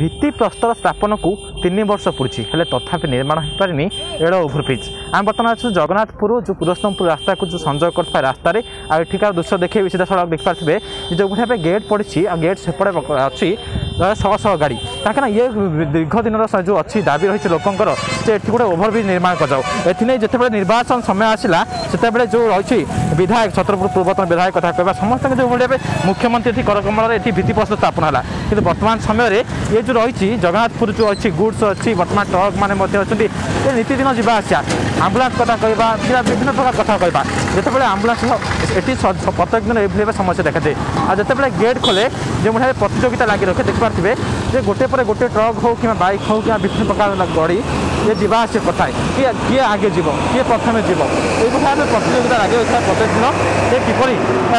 ভিত্তিপ্রস্তর স্থাপনকু তিন বর্ষ পুরছি হলে তথাপি নির্মাণ হয়ে হয়েপারি এড় ওভরব্রিজ আমি বর্তমানে আছি জগন্নাথপুর যে পুরস্তমপুর রাস্তা যে সংযোগ করতে রাস্তার আঠিকার দৃশ্য দেখে সিধা সড়ক দেখিপারে যে যেভাবে গেট পড়ছে আর গেট সেপটে অছি শহ শহ গাড়ি କାହିଁକିନା ଇଏ ଦୀର୍ଘ ଦିନର ଯେଉଁ ଅଛି ଦାବି ରହିଛି ଲୋକଙ୍କର ଯେ ଏଠି ଗୋଟେ ଓଭରବ୍ରିଜ୍ ନିର୍ମାଣ କରାଯାଉ ଏଥିନେଇ ଯେତେବେଳେ ନିର୍ବାଚନ ସମୟ ଆସିଲା ସେତେବେଳେ ଯେଉଁ ରହିଛି ବିଧାୟକ ଛତ୍ରପୁର ପୂର୍ବତନ ବିଧାୟକ କଥା କହିବା ସମସ୍ତଙ୍କ ଯେଉଁଭଳି ଭାବେ ମୁଖ୍ୟମନ୍ତ୍ରୀ ଏଠି କରକମଳରେ ଏଠି ଭିତ୍ତିପ୍ରସ୍ତର ସ୍ଥାପନ ହେଲା କିନ୍ତୁ ବର୍ତ୍ତମାନ ସମୟରେ ଇଏ ଯେଉଁ ରହିଛି ଜଗନ୍ନାଥପୁର ଯେଉଁ ଅଛି ଗୁଡ୍ସ ଅଛି ବର୍ତ୍ତମାନ ଟ୍ରକ୍ ମାନେ ମଧ୍ୟ ଅଛନ୍ତି ଏ ନିତିଦିନ ଯିବା ଆସିବା ଆମ୍ବୁଲାନ୍ସ କଥା କହିବା କିମ୍ବା ବିଭିନ୍ନ ପ୍ରକାର କଥା କହିବା ଯେତେବେଳେ ଆମ୍ବୁଲାନ୍ସ ଏଠି ପ୍ରତ୍ୟେକ ଦିନ ଏଭଳି ଭାବେ ସମସ୍ୟା ଦେଖାଯାଏ ଆଉ ଯେତେବେଳେ ଗେଟ୍ ଖୋଲେ ଯେଉଁଭଳି ଭାବେ ପ୍ରତିଯୋଗିତା ଲାଗି ରଖେ ଦେଖିପାରୁଥିବେ ଯେ ଗୋଟେ ପରେ ଉପରେ ଗୋଟେ ଟ୍ରକ୍ ହେଉ କିମ୍ବା ବାଇକ୍ ହଉ କିମ୍ବା ବିଭିନ୍ନ ପ୍ରକାର ଗଡ଼ି ଇଏ ଯିବା ଆସିବା କଥା କିଏ କିଏ ଆଗେ ଯିବ କିଏ ପ୍ରଥମେ ଯିବ ଏଇ କଥା ଆମେ ପ୍ରତିଯୋଗିତା ଲାଗି ରହିଥାଏ ପ୍ରତିଦିନ ଦିନ ସେ କିପରି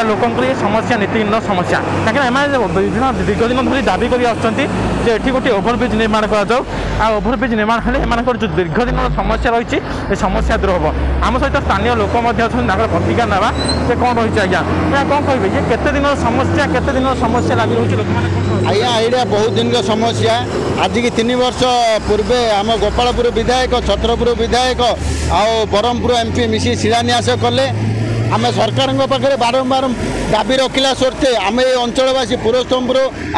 ଲୋକଙ୍କର ଏ ସମସ୍ୟା ନୀତିହୀନ ସମସ୍ୟା କାହିଁକିନା ଏମାନେ ବିଭିନ୍ନ ଦୀର୍ଘ ଦିନ ଧରି ଦାବି କରି ଆସୁଛନ୍ତି ଯେ ଏଠି ଗୋଟିଏ ଓଭରବ୍ରିଜ୍ ନିର୍ମାଣ କରାଯାଉ ଆଉ ଓଭରବ୍ରିଜ୍ ନିର୍ମାଣ ହେଲେ ଏମାନଙ୍କର ଯେଉଁ ଦୀର୍ଘ ଦିନର ସମସ୍ୟା ରହିଛି ଏ ସମସ୍ୟା ଦୂର ହେବ ଆମ ସହିତ ସ୍ଥାନୀୟ ଲୋକ ମଧ୍ୟ ଅଛନ୍ତି ତାଙ୍କର ପ୍ରତିକ୍ରିୟା ନେବା ସେ କ'ଣ ରହିଛି ଆଜ୍ଞା ଆଜ୍ଞା କ'ଣ କହିବେ ଯେ କେତେ ଦିନର ସମସ୍ୟା କେତେ ଦିନର ସମସ୍ୟା ଲାଗି ରହୁଛି ଲୋକମାନେ ଆଜ୍ଞା ଏଇଟା ବହୁତ ଦିନର ସମସ୍ୟା ମସିହା ଆଜିକି ତିନି ବର୍ଷ ପୂର୍ବେ ଆମ ଗୋପାଳପୁର ବିଧାୟକ ଛତ୍ରପୁର ବିଧାୟକ ଆଉ ବ୍ରହ୍ମପୁର ଏମ୍ପି ମିଶି ଶିଳାନ୍ୟାସ କଲେ आम सर बारम्बार दबी रकलाे आमे अञ्चलवासी पुरोस्तम्भ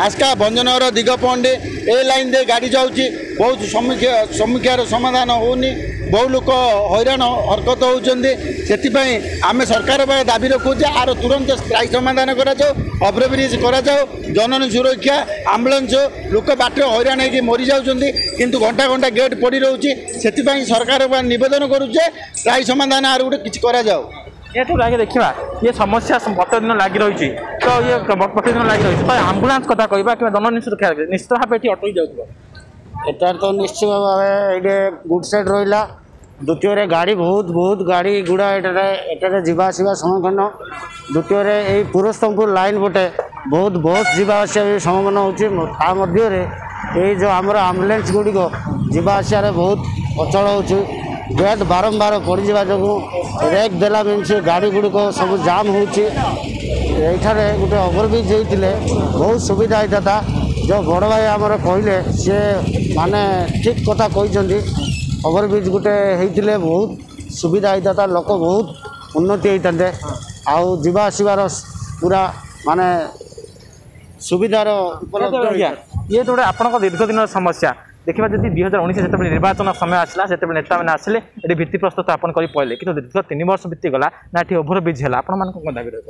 आस्का भजनगर दिग पहन्डी ए दे गाडी जाउँछ बहुत समीक्षा समीक्षार समाधान होनी हुन्छ हैरा हरकत हुन्छपे सरकार दाबी रकु तुरंत स्थायी समाधान अभरब्रिज गराउ जनन सुरक्षा आम्बुलान्स लोक बाटे बाटो हैरा मरिु घंटा घंटा गेट पडिरहेछ सरकार नेदन गरुछे स्थायी समाधान आर गएपछि ଏଠୁ ଲାଗି ଦେଖିବା ଇଏ ସମସ୍ୟା ପ୍ରତିଦିନ ଲାଗି ରହିଛି ତ ଇଏ ପ୍ରତିଦିନ ଲାଗି ରହିଛି ତ ଆମ୍ବୁଲାନ୍ସ କଥା କହିବା କିମ୍ବା ଜନ ସୁରକ୍ଷା ନିଶ୍ଚିତ ଭାବେ ଏଠି ଅଟକି ଯାଉଥିବ ଏଠାରେ ତ ନିଶ୍ଚିତ ଭାବେ ଏଇଠି ଗୁଡ୍ ସାଇଡ୍ ରହିଲା ଦ୍ୱିତୀୟରେ ଗାଡ଼ି ବହୁତ ବହୁତ ଗାଡ଼ି ଗୁଡ଼ା ଏଠାରେ ଏଠାରେ ଯିବା ଆସିବା ସମ୍ମୁଖୀନ ଦ୍ୱିତୀୟରେ ଏଇ ପୁରସ୍ତମପୁର ଲାଇନ୍ ପଟେ ବହୁତ ବସ୍ ଯିବା ଆସିବା ବି ସମ୍ମୁଖୀନ ହେଉଛି ତା ମଧ୍ୟରେ ଏଇ ଯେଉଁ ଆମର ଆମ୍ବୁଲାନ୍ସ ଗୁଡ଼ିକ ଯିବା ଆସିବାରେ ବହୁତ ଅଚଳ ହେଉଛି ବ୍ୟାଟ୍ ବାରମ୍ବାର ପଡ଼ିଯିବା ଯୋଗୁଁ ରେକ୍ ଦେଲା ମିଳୁଛି ଗାଡ଼ିଗୁଡ଼ିକ ସବୁ ଜାମ୍ ହେଉଛି ଏଇଠାରେ ଗୋଟେ ଓଭରବ୍ରିଜ୍ ହେଇଥିଲେ ବହୁତ ସୁବିଧା ହେଇଥାନ୍ତା ଯେଉଁ ବଡ଼ ଭାଇ ଆମର କହିଲେ ସିଏ ମାନେ ଠିକ୍ କଥା କହିଛନ୍ତି ଓଭରବ୍ରିଜ୍ ଗୋଟେ ହେଇଥିଲେ ବହୁତ ସୁବିଧା ହେଇଥାନ୍ତା ଲୋକ ବହୁତ ଉନ୍ନତି ହେଇଥାନ୍ତେ ଆଉ ଯିବା ଆସିବାର ପୁରା ମାନେ ସୁବିଧାର ଇଏ ଗୋଟେ ଆପଣଙ୍କ ଦୀର୍ଘ ଦିନର ସମସ୍ୟା ଦେଖିବା ଯଦି ଦୁଇ ହଜାର ଉଣେଇଶ ଯେତେବେଳେ ନିର୍ବାଚନ ସମୟ ଆସିଲା ସେତେବେଳେ ନେତାମାନେ ଆସିଲେ ଏଠି ଭିତ୍ତିପ୍ରସ୍ତ ସ୍ଥାପନ କରି ପଡ଼ିଲେ କିନ୍ତୁ ଦୀର୍ଘ ତିନି ବର୍ଷ ବିତିଗଲା ନା ଏଠି ଓଭର ବ୍ରିଜ୍ ହେଲା ଆପଣମାନଙ୍କ କ'ଣ ଦାବି ରହିବ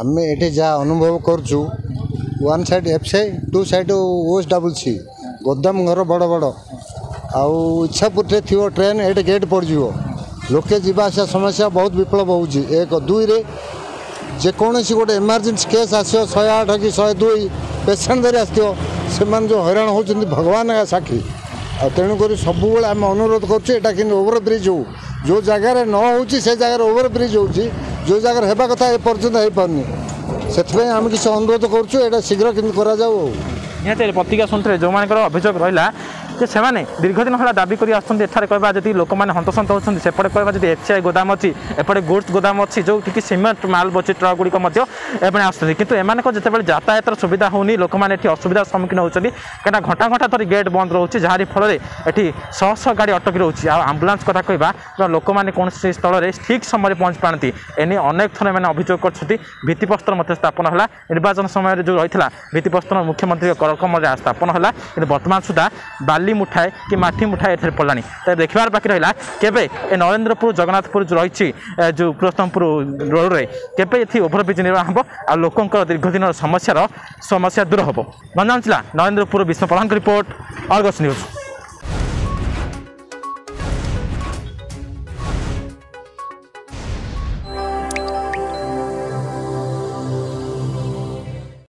ଆମେ ଏଠି ଯାହା ଅନୁଭବ କରୁଛୁ ୱାନ୍ ସାଇଡ଼୍ ଏଫ୍ Sai two side OS double C ଗୋଦାମ ଘର ବଡ଼ ବଡ଼ ଆଉ ଇଚ୍ଛାପୁରରେ ଥିବ ଟ୍ରେନ୍ ଏଠି ଗେଟ୍ ପଡ଼ିଯିବ ଲୋକେ ଯିବା ଆସିବା ସମସ୍ୟା ବହୁତ ବିପ୍ଳବ ହେଉଛି ଏକ ଦୁଇରେ ଯେକୌଣସି ଗୋଟେ ଏମର୍ଜେନ୍ସି କେସ୍ ଆସିବ ଶହେ ଆଠ କି ଶହେ ଦୁଇ ପେସେଣ୍ଟ ଧରି ଆସିଥିବ ସେମାନେ ଯେଉଁ ହଇରାଣ ହେଉଛନ୍ତି ଭଗବାନ ଏକା ସାକ୍ଷୀ ଆଉ ତେଣୁକରି ସବୁବେଳେ ଆମେ ଅନୁରୋଧ କରୁଛୁ ଏଇଟା କିନ୍ତୁ ଓଭରବ୍ରିଜ୍ ହେଉ ଯେଉଁ ଜାଗାରେ ନ ହେଉଛି ସେ ଜାଗାରେ ଓଭରବ୍ରିଜ୍ ହେଉଛି ଯେଉଁ ଜାଗାରେ ହେବା କଥା ଏପର୍ଯ୍ୟନ୍ତ ହେଇପାରୁନି ସେଥିପାଇଁ ଆମେ କିଛି ଅନୁରୋଧ କରୁଛୁ ଏଇଟା ଶୀଘ୍ର କିନ୍ତୁ କରାଯାଉ ଆଉ ନିହାତି ପ୍ରତିଜ୍ଞା ଶୁଣିଥିଲେ ଯେଉଁମାନଙ୍କର ଅଭିଯୋଗ ରହିଲା যে সে দীর্ঘদিন হল দাবি করে আসছেন এখানে কহবা যদি লোক মানে হন্তসন্ত হচ্ছেন সেপটে কহবা যদি এফসিআই গোদাম অছি এপটে গুডস গোদাম অছি যেটিকি সিমেন্ট মাল বছি ট্রক গুড়ি মধ্যে এমনি আসছেন কিন্তু এমন যেতবে যাতায়াতের সুবিধা হোনি লোক মানে এটি অসুবিধার সম্মুখীন হচ্ছেন কেনা ঘণ্টা ঘণ্টা ধর গেট বন্ধ রয়েছে যার ফলে এটি শহ শহ গাড়ি অটকি রয়েছে আম্বুলান্স কথা কহবা লোক মানে কোণী স্থলের ঠিক সময় পৌঁছি পাঁচ এনে অনেক থর এমনি অভিযোগ করছেন ভিত্তিপ্রস্তর মধ্যে স্থাপন হল নির্বাচন সময় যে রয়েছে ভিত্তিপ্রস্তর মুখ্যমন্ত্রী করকমরে স্থাপন হল কিন্তু বর্তমান সুদ্ধা বালি ଖାଲି ମୁଠାଏ କି ମାଟି ମୁଠାଏ ଏଥିରେ ପଡ଼ିଲାଣି ତ ଦେଖିବାର ବାକି ରହିଲା କେବେ ଏ ନରେନ୍ଦ୍ରପୁର ଜଗନ୍ନାଥପୁର ଯେଉଁ ରହିଛି ଯେଉଁ ପୁରସ୍ତମପୁର ରୋଡ଼ରେ କେବେ ଏଠି ଓଭରବ୍ରିଜ୍ ନିର୍ମାଣ ହେବ ଆଉ ଲୋକଙ୍କର ଦୀର୍ଘଦିନର ସମସ୍ୟାର ସମସ୍ୟା ଦୂର ହେବ ଗଞ୍ଜାମ ଜିଲ୍ଲା ନରେନ୍ଦ୍ରପୁର ବିଶ୍ୱ ପ୍ରଧାନଙ୍କ ରିପୋର୍ଟ ଅର୍ଗସ୍ ନ୍ୟୁଜ୍